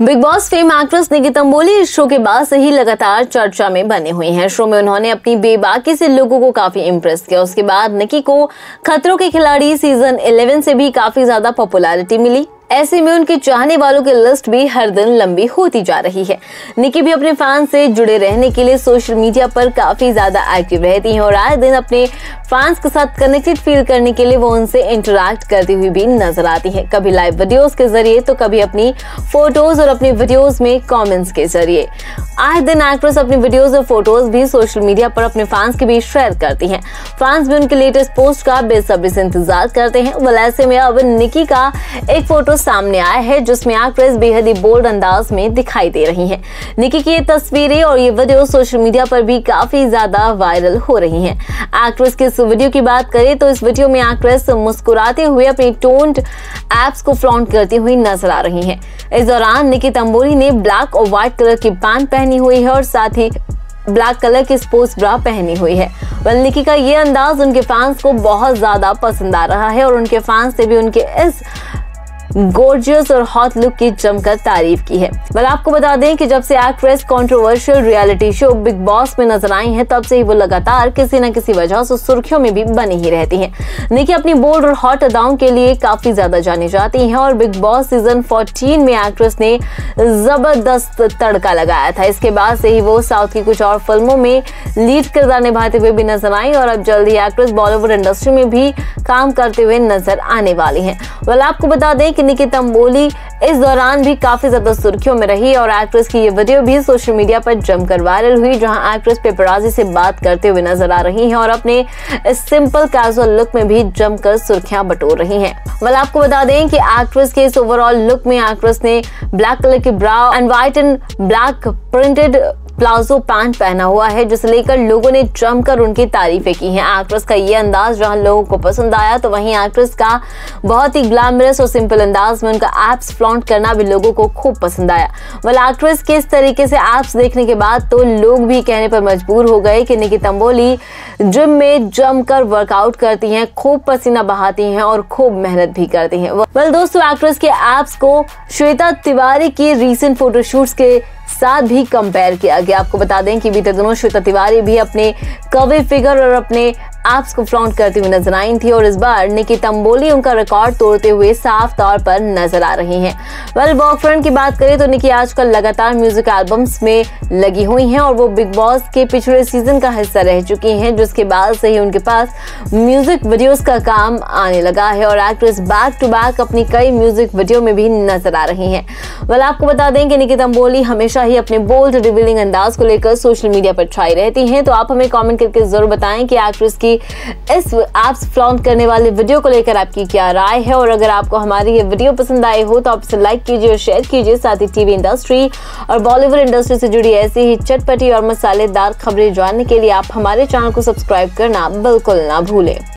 Bigg Boss fame actress Nikita Moli इस show के बाद से ही लगातार चर्चा में बने हुए हैं। शो में उन्होंने अपनी बेबाकी से लोगों को काफ़ी इम्प्रेस किया। उसके बाद निकी को खतरों के खिलाड़ी सीज़न 11 से भी काफ़ी ज़्यादा पॉपुलैरिटी मिली। ऐसे में उनके चाहने वालों की लिस्ट भी हर दिन लंबी होती जा रही है। निकी भी अपने फ़ैन से जुड़े रहने के लिए सोशल मीडिया पर काफ़ी ज़्यादा एक्टिव रहती हैं और आए दिन अपने फैंस के साथ कनेक्टेड फील करने के लिए वो उनसे इंटरेक्ट करती हुई भी नज़र आती हैं। कभी लाइव वीडियोस के ज़रिए तो कभी अपनी फ़ोटोज़ और अपनी वीडियोज़ में कॉमेंट्स के ज़रिए। आए दिन एक्ट्रेस अपनी वीडियोस और फ़ोटोज़ भी सोशल मीडिया पर अपने फैंस के बीच शेयर करती हैं। फैंस भी उनके लेटेस्ट पोस्ट का बेसब्री से इंतज़ार करते हैं। वल ऐसे में अब निकी का एक फ़ोटो सामने आया है, जिसमें एक्ट्रेस बेहद ही बोल्ड अंदाज में दिखाई दे रही है। निकी की ये तस्वीरें और ये वीडियो सोशल मीडिया पर भी काफ़ी ज़्यादा वायरल हो रही है। एक्ट्रेस की इस वीडियो की बात करें तो इस वीडियो में एक्ट्रेस मुस्कुराते हुए अपनी टोन्ड एप्स को फ्लॉन्ट करती हुई नज़र आ रही हैं। इस दौरान निकी तम्बोरी ने ब्लैक और व्हाइट कलर की पैंट पहनी हुई है और साथ ही ब्लैक कलर की स्पोर्ट्स ब्रा पहनी हुई है। वल निकी का ये अंदाज उनके फैंस को बहुत ज़्यादा पसंद आ रहा है और उनके फैंस से भी उनके इस गोर्जियस और हॉट लुक की जमकर तारीफ़ की है। बल आपको बता दें कि जब से actress controversial reality show Bigg Boss में नज़र आई हैं, तब से ही वो लगातार किसी न किसी वजह से सुर्खियों में भी बनी ही रहती हैं। निकी अपनी बोल्ड और हॉट अदाओं के लिए काफ़ी ज़्यादा जानी जाती हैं और बिग बॉस सीज़न 14 में एक्ट्रेस ने ज़बरदस्त तड़का लगाया था। इसके बाद से ही वो साउथ की कुछ और फ़िल्मों में लीड किरदार निभाते हुए भी नज़र आई और अब जल्दी एक्ट्रेस बॉलीवुड इंडस्ट्री में भी काम करते हुए नज़र आने वाली है। वेल आपको बता दें कि निकी तंबोली इस दौरान भी काफ़ी ज़्यादा सुर्खियों में रही और एक्ट्रेस की ये वीडियो भी सोशल मीडिया पर जमकर वायरल हुई, जहाँ एक्ट्रेस पेपराजी से बात करते हुए नज़र आ रही हैं और अपने इस सिंपल कैजुअल लुक में भी जमकर सुर्खियाँ बटोर रही हैं। वेल आपको बता दें कि एक्ट्रेस के इस ओवरऑल लुक में एक्ट्रेस ने ब्लैक कलर की bra and white and black printed palazzo pant पहना हुआ है, जिसे लेकर लोगों ने जमकर उनकी तारीफें की हैं। एक्ट्रेस का ये अंदाज जहाँ लोगों को पसंद आया तो वहीं एक्ट्रेस का बहुत ही ग्लैमरस और सिंपल अंदाज में उनका एप्स फ्लॉन्ट करना भी लोगों को खूब पसंद आया। वल एक्ट्रेस के इस तरीके से एप्स देखने के बाद तो लोग भी कहने पर मजबूर हो गए कि निकी तंबोली जिम में जमकर वर्कआउट करती हैं, खूब पसीना बहाती हैं और खूब मेहनत भी करती हैं। वेल दोस्तों, एक्ट्रेस के एप्स को श्वेता तिवारी की रीसेंट फोटोशूट्स के साथ भी कंपेयर किया। गया आपको बता दें कि बीते दिनों श्वेता तिवारी भी अपने कवे फिगर और अपने एप्स को फ्लॉन्ट करती हुई नज़र आई थी और इस बार निकी तंबोली उनका रिकॉर्ड तोड़ते हुए साफ़ तौर पर नज़र आ रही हैं। वेल बॉयफ्रेंड की बात करें तो निकी आजकल लगातार म्यूज़िक एल्बम्स में लगी हुई हैं और वो बिग बॉस के पिछले सीज़न का हिस्सा रह चुकी हैं, जिसके बाद से ही उनके पास म्यूज़िक वीडियोस का काम आने लगा है और एक्ट्रेस बैक टू बैक अपनी कई म्यूज़िक वीडियो में भी नज़र आ रही हैं। वेल आपको बता दें कि निकी तंबोली हमेशा ही अपने बोल्ड रिविलिंग अंदाज को लेकर सोशल मीडिया पर छाई रहती हैं तो आप हमें कमेंट करके ज़रूर बताएँ कि एक्ट्रेस की इस एप्स फ्लॉन्ट करने वाले वीडियो को लेकर आपकी क्या राय है? और अगर आपको हमारी ये वीडियो पसंद आई हो तो आप इसे लाइक कीजिए और शेयर कीजिए, साथ ही टीवी इंडस्ट्री और बॉलीवुड इंडस्ट्री से जुड़ी ऐसी ही चटपटी और मसालेदार खबरें जानने के लिए आप हमारे चैनल को सब्सक्राइब करना बिल्कुल ना भूलें।